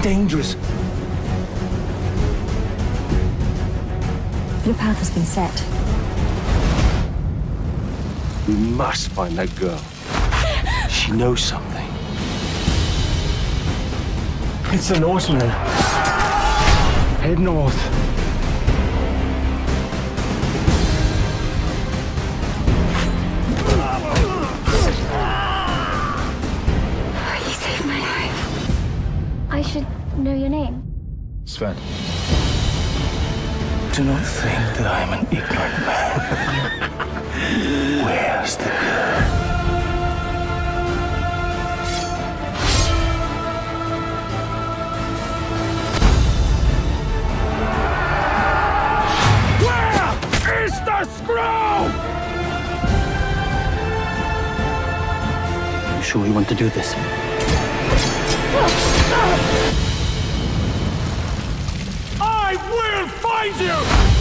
dangerous. Your path has been set. We must find that girl. She knows something. It's the Norseman. Head north. I should know your name. Sven. Do not think that I am an ignorant man. Where's the girl? Where is the scroll? You sure you want to do this? I will find you!